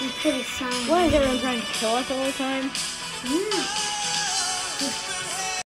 You. Why is everyone trying to kill us all the time?